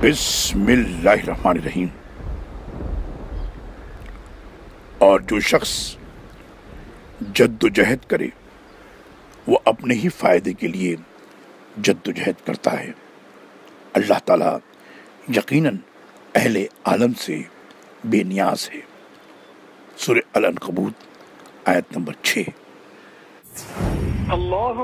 बिस्मिल्लाहिर्रहमानिर्रहीम। और जो शख्स जद्दोजहद करे, वो अपने ही फ़ायदे के लिए जद्दोजहद करता है। अल्लाह ताला यकीनन अहले आलम से बेनियाज है। सुर अल कबूत आयत नंबर छः अल्लाह